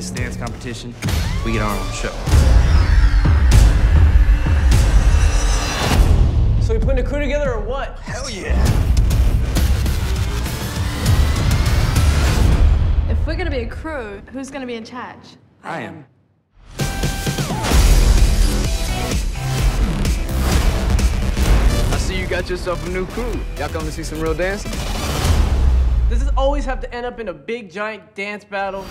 this dance competition, we get our own show. So we putting a crew together or what? Hell yeah. If we're gonna be a crew, who's gonna be in charge? I am. I see you got yourself a new crew. Y'all come to see some real dancing? Does this always have to end up in a big giant dance battle?